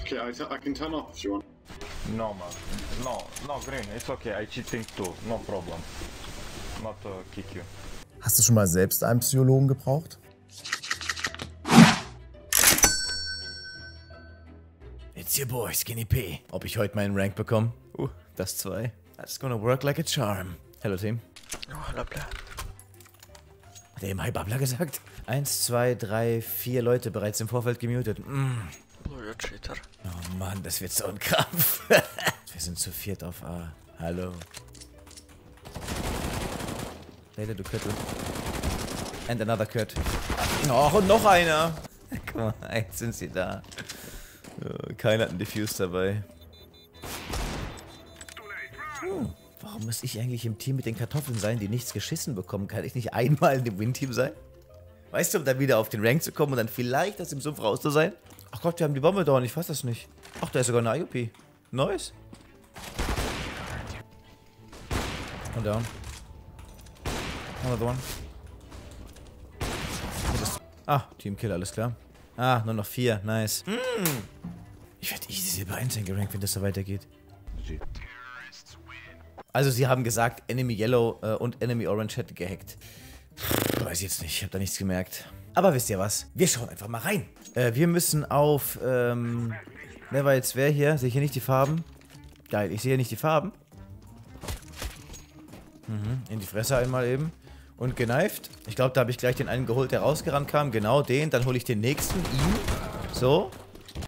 Okay, I, I can turn off if you want. No, man. No, no, Green, it's okay. I cheating too. No problem. Not uh, kick you. Hast du schon mal selbst einen Psychologen gebraucht? It's your boy, Skinny P. Ob ich heute meinen Rank bekomme? Uh, das zwei. That's gonna work like a charm. Hello, Team. Oh, hallo, Bla. Hat er eben Hi Babla gesagt? Eins, zwei, drei, vier Leute bereits im Vorfeld gemutet. Mm. Cheater. Oh Mann, das wird so ein Krampf. Wir sind zu viert auf A. Hallo. Later, du Köttel. And another Kurt. Oh, und noch einer. Guck mal, jetzt sind sie da. Keiner hat einen Diffuse dabei. Hm, warum muss ich eigentlich im Team mit den Kartoffeln sein, die nichts geschissen bekommen? Kann ich nicht einmal in dem Win-Team sein? Weißt du, um dann wieder auf den Rank zu kommen und dann vielleicht aus dem Sumpf raus zu sein? Ach Gott, wir haben die Bombe down, ich fass das nicht. Ach, da ist sogar eine IOP. Nice. One down. Another one. Ah, Teamkill, alles klar. Ah, nur noch vier, nice. Ich werde easy Silber 1 gerankt, wenn das so weitergeht. Also sie haben gesagt, Enemy Yellow äh, und Enemy Orange hätte gehackt. Weiß ich jetzt nicht, ich habe da nichts gemerkt. Aber wisst ihr was? Wir schauen einfach mal rein. Äh, wir müssen auf, ähm, wer war jetzt wer hier? Sehe ich hier nicht die Farben? Geil, ich sehe hier nicht die Farben. Mhm, in die Fresse einmal eben. Und geneift. Ich glaube, da habe ich gleich den einen geholt, der rausgerannt kam. Genau den. Dann hole ich den nächsten, ihn. So.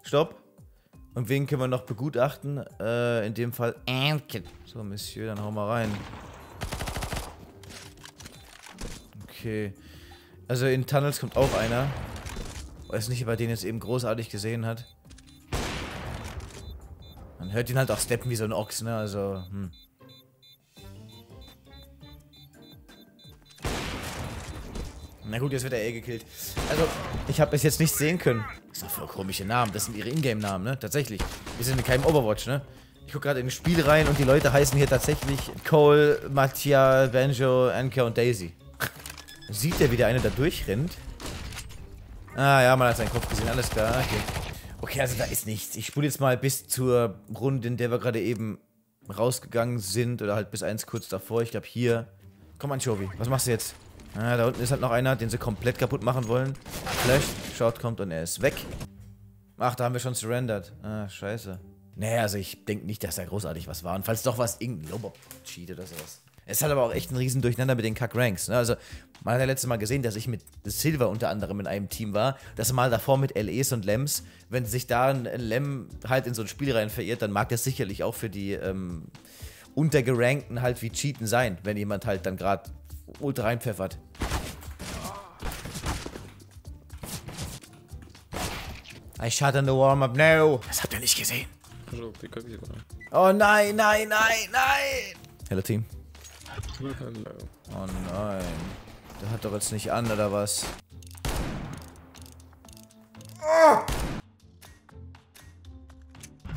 Stopp. Und wen können wir noch begutachten? Äh, in dem Fall. So, Monsieur, dann hauen wir rein. Okay. Also in Tunnels kommt auch einer. Weiß nicht, ob er den jetzt eben großartig gesehen hat. Man hört ihn halt auch steppen wie so ein Ochs, ne? Also, hm. Na gut, jetzt wird er eh gekillt. Also, ich habe es jetzt nicht sehen können. Das sind voll komische Namen. Das sind ihre Ingame-Namen, ne? Tatsächlich. Wir sind in keinem Overwatch, ne? Ich gucke gerade in das Spiel rein und die Leute heißen hier tatsächlich Cole, Mattia, Banjo, Anka und Daisy. Sieht der, wie der eine da durchrennt? Ah ja, man hat seinen Kopf gesehen, alles klar. Okay, okay also da ist nichts. Ich spule jetzt mal bis zur Runde, in der wir gerade eben rausgegangen sind. Oder halt bis eins kurz davor. Ich glaube hier. Komm, Anchovy, was machst du jetzt? Ah, da unten ist halt noch einer, den sie komplett kaputt machen wollen. Flash, Shot kommt und er ist weg. Ach, da haben wir schon surrendered. Ah, scheiße. Naja, also ich denke nicht, dass da großartig was war. Und falls doch was, irgendein Lobob-Cheat oder sowas. Es hat aber auch echt einen riesen Durcheinander mit den Kack-Ranks. Ne? Also, man hat ja letztes Mal gesehen, dass ich mit Silver unter anderem in einem Team war. Das Mal davor mit LEs und Lems. Wenn sich da ein Lem halt in so ein Spiel rein verirrt, dann mag das sicherlich auch für die ähm, Untergerankten halt wie Cheaten sein, wenn jemand halt dann gerade ultra reinpfeffert. I shot in the warm-up now. Das habt ihr nicht gesehen. Oh nein, nein, nein, nein. Hello Team. Hello. Oh nein. Der hat doch jetzt nicht an, oder was?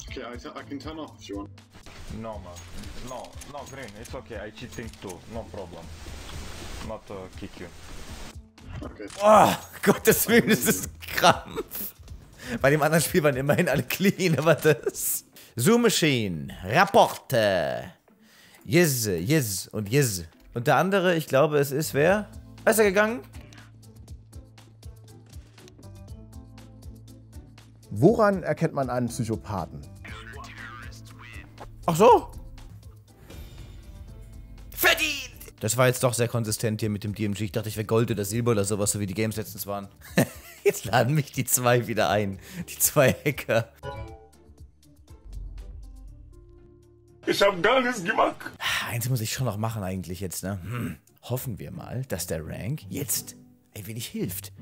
Okay, I, I can turn off if you want. No, man. No, no, Green, it's okay. I cheating too. No problem. Not uh, kick you. Oh, Okay. Gottes Willen, das ist Krampf. Bei dem anderen Spiel waren immerhin alle clean, aber das. Zoom Machine, Rapporte. Yes, yes und yes. Und der andere, ich glaube, es ist wer? Besser gegangen? Woran erkennt man einen Psychopathen? Ach so. Verdient! Das war jetzt doch sehr konsistent hier mit dem DMG. Ich dachte, ich wäre Gold oder Silber oder sowas, so wie die Games letztens waren. jetzt laden mich die zwei wieder ein. Die zwei Hacker. Ich hab gar nichts gemacht. Eins muss ich schon noch machen eigentlich jetzt, ne? Hm. Hoffen wir mal, dass der Rank jetzt ein wenig hilft.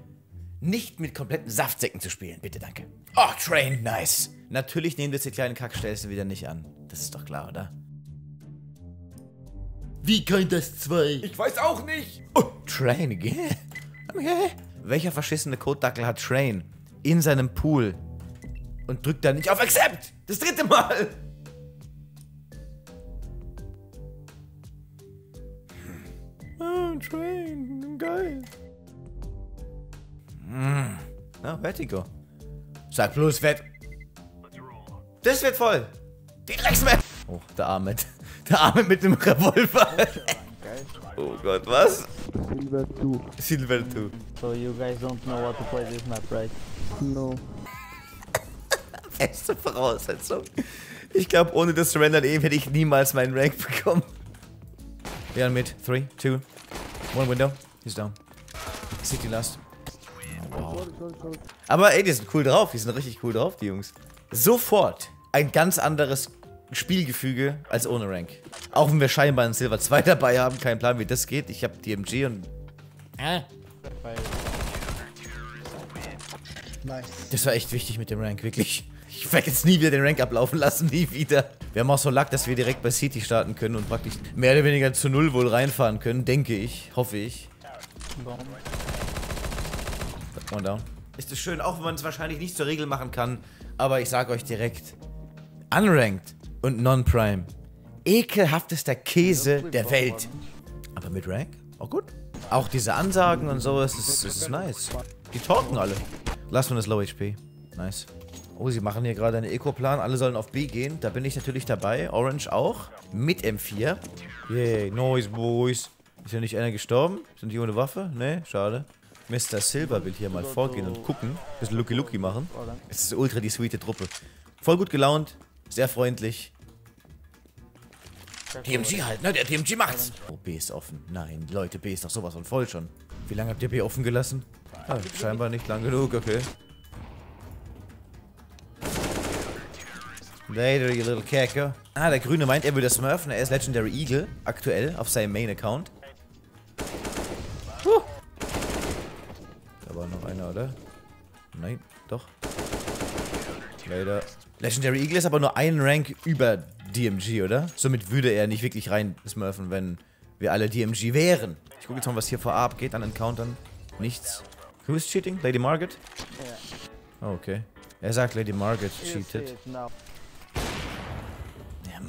Nicht mit kompletten Saftsäcken zu spielen. Bitte, danke. Oh, Train, nice. Natürlich nehmen wir jetzt die kleinen Kackstelzen wieder nicht an. Das ist doch klar, oder? Wie kann das zwei? Ich weiß auch nicht. Oh, Train, gell? Okay. Welcher verschissene Kotdackel hat Train in seinem Pool und drückt dann nicht auf Accept? Das dritte Mal. Oh, Train, geil. Mm. Na, Vertigo. Sag bloß, Wett. Das wird voll. Die Drecksmann. Oh, der Ahmed. Der Ahmed mit dem Revolver. oh Gott, was? Silver 2. Silver 2. So you guys don't know how to play this map, right? No. Beste Voraussetzung. Ich glaube, ohne das Surrender eben hätte ich niemals meinen Rank bekommen. Wir haben mit 3, 2, 1 Window. He's down. City last. Oh, wow. Aber ey, die sind cool drauf. Die sind richtig cool drauf, die Jungs. Sofort ein ganz anderes Spielgefüge als ohne Rank. Auch wenn wir scheinbar einen Silver 2 dabei haben. Kein Plan, wie das geht. Ich habe DMG und... Äh. Das war echt wichtig mit dem Rank, wirklich. Ich werde jetzt nie wieder den Rank ablaufen lassen, nie wieder. Wir haben auch so Lack, dass wir direkt bei City starten können und praktisch mehr oder weniger zu Null wohl reinfahren können, denke ich, hoffe ich. One down. Ist es schön, auch wenn man es wahrscheinlich nicht zur Regel machen kann, aber ich sage euch direkt, Unranked und Non-Prime, ekelhaftester Käse der Welt. Aber mit Rank, auch gut. Auch diese Ansagen und so, es ist, es ist nice. Die talken alle. Last one ist Low HP. Nice. Oh, sie machen hier gerade einen Eco-Plan. Alle sollen auf B gehen. Da bin ich natürlich dabei. Orange auch. Mit M4. Yay, nice, boys. Ist ja nicht einer gestorben? Sind die ohne Waffe? Ne, schade. Mr. Silver will hier mal vorgehen und gucken. Bisschen Lucky-Lucky machen. Es ist ultra die sweete Truppe. Voll gut gelaunt. Sehr freundlich. TMG halt, ne? Der TMG macht's. Oh, B ist offen. Nein, Leute, B ist doch sowas von voll schon. Wie lange habt ihr B offen gelassen? Ah, scheinbar nicht lang genug, okay. Later, you little cacker. Ah, der Grüne meint, er will das smurfen. Er ist Legendary Eagle, aktuell, auf seinem Main-Account. Huh. Da war noch einer, oder? Nein, doch. Later. Legendary Eagle ist aber nur ein Rank über DMG, oder? Somit würde er nicht wirklich rein smurfen, wenn wir alle DMG wären. Ich gucke jetzt mal, was hier vorab abgeht an Encountern. Nichts. Who is cheating? Lady Margaret? Oh, okay. Er sagt, Lady Margaret cheated.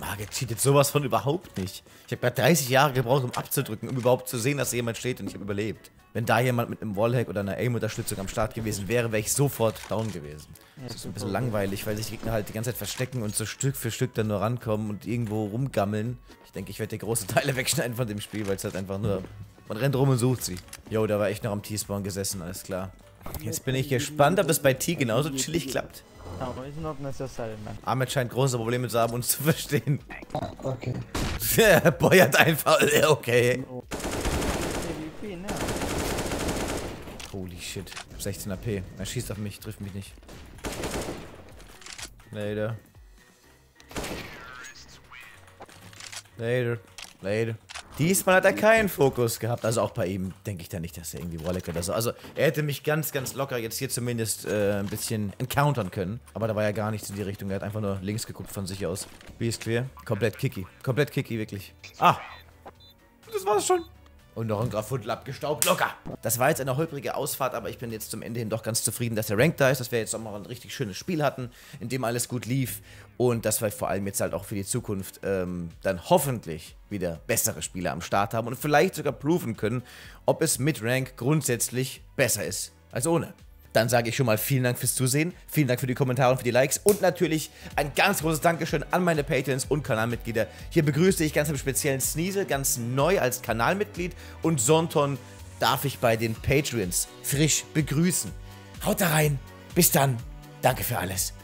Ja, Margaret cheatet sowas von überhaupt nicht. Ich habe gerade 30 Jahre gebraucht, um abzudrücken, um überhaupt zu sehen, dass da jemand steht und ich habe überlebt. Wenn da jemand mit einem Wallhack oder einer Aim-Unterstützung am Start gewesen wäre, wäre ich sofort down gewesen. Das ist ein bisschen langweilig, weil sich Gegner halt die ganze Zeit verstecken und so Stück für Stück dann nur rankommen und irgendwo rumgammeln. Ich denke, ich werde dir große Teile wegschneiden von dem Spiel, weil es halt einfach nur... Man rennt rum und sucht sie. Jo, da war echt noch am T-Spawn gesessen, alles klar. Jetzt bin ich gespannt, ob es bei T genauso chillig klappt. Ahmed scheint große Probleme zu haben, uns zu verstehen. Okay. Der Boy hat einfach... Okay. Ne? Holy shit. 16 AP. Er schießt auf mich, trifft mich nicht. Later. Later. Later. Diesmal hat er keinen Fokus gehabt. Also auch bei ihm denke ich da nicht, dass er irgendwie Warlock oder so. Also er hätte mich ganz, ganz locker jetzt hier zumindest äh, ein bisschen encountern können. Aber da war ja gar nichts in die Richtung. Er hat einfach nur links geguckt von sich aus. Wie ist clear? Komplett kicky. Komplett kicky, wirklich. Ah! Das war's schon. Und noch ein Grafundel abgestaubt, locker. Das war jetzt eine holprige Ausfahrt, aber ich bin jetzt zum Ende hin doch ganz zufrieden, dass der Rank da ist, dass wir jetzt nochmal ein richtig schönes Spiel hatten, in dem alles gut lief und dass wir vor allem jetzt halt auch für die Zukunft ähm, dann hoffentlich wieder bessere Spiele am Start haben und vielleicht sogar proven können, ob es mit Rank grundsätzlich besser ist als ohne. Dann sage ich schon mal vielen Dank fürs Zusehen, vielen Dank für die Kommentare und für die Likes und natürlich ein ganz großes Dankeschön an meine Patreons und Kanalmitglieder. Hier begrüße ich ganz im speziellen Sneasel, ganz neu als Kanalmitglied und Sonton darf ich bei den Patreons frisch begrüßen. Haut da rein, bis dann, danke für alles.